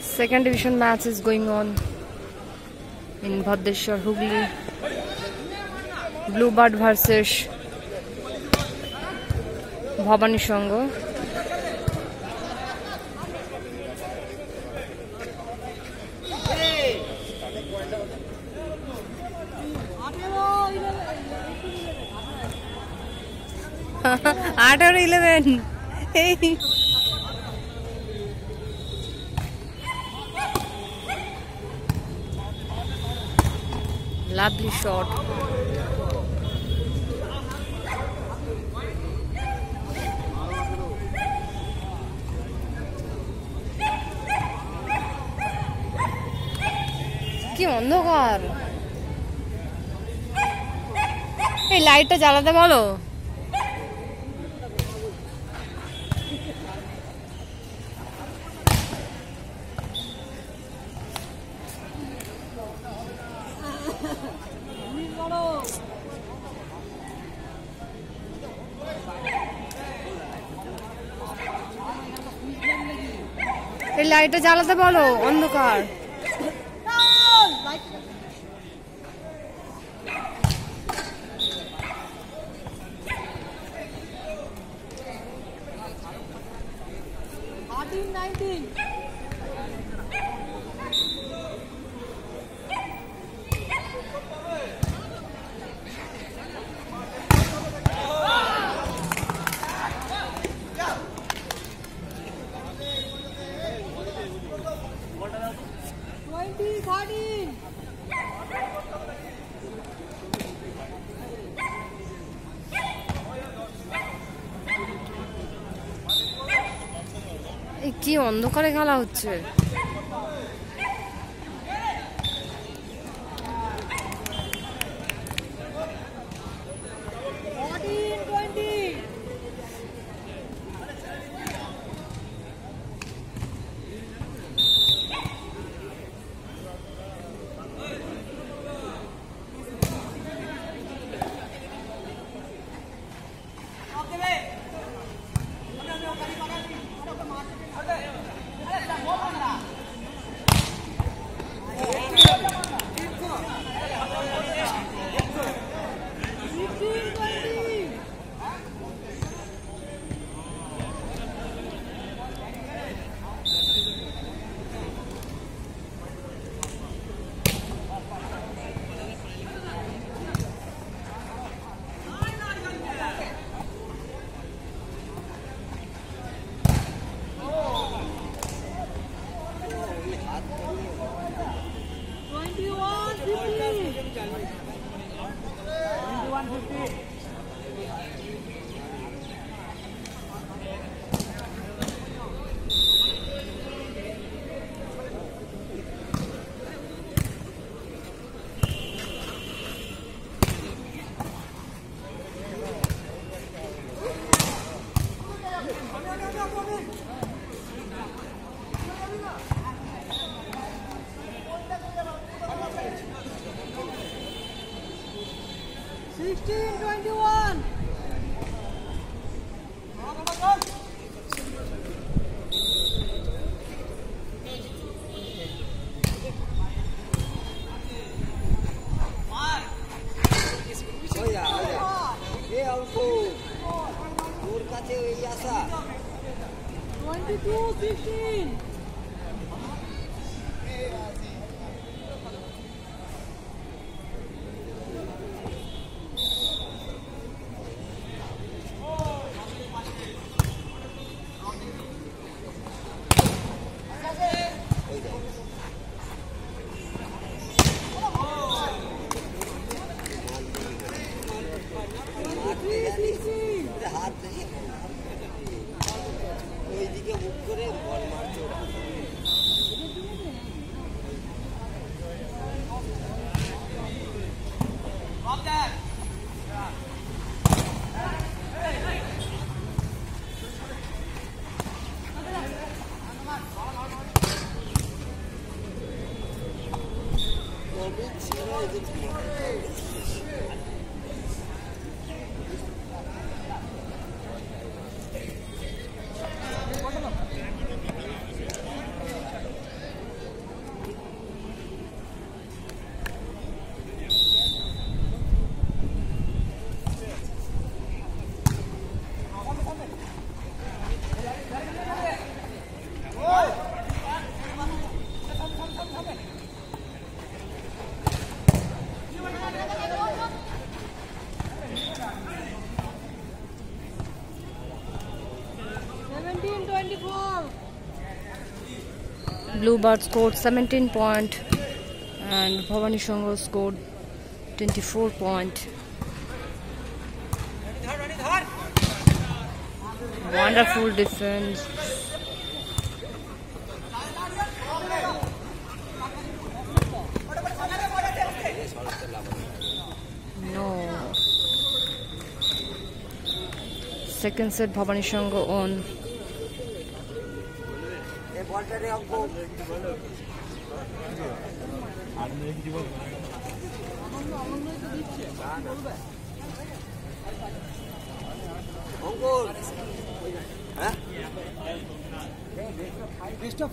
Second division match is going on in Bhaddeshwar Hugli. Bluebird versus Bhabani সঙ্গ আঠারো eleven এই Lovely shot. কি অন্ধকার এই লাইটটা জ্বালাতে বলো এই লাইটটা জ্বালাতে বলো অন্ধকার Thank nineteen. কি অন্ধকারে খেলা হচ্ছে? 16, 21. Twenty-two, sixteen. হাত ওইদিকে মুখ করে বল মারছে Shit. Bluebird scored 17 point and Bhavani scored 24 point. Wonderful defense. No. Second set Bhavani Shango on. এ বলটা রে অঙ্ক অঙ্কুর। হ্যাঁ? Best of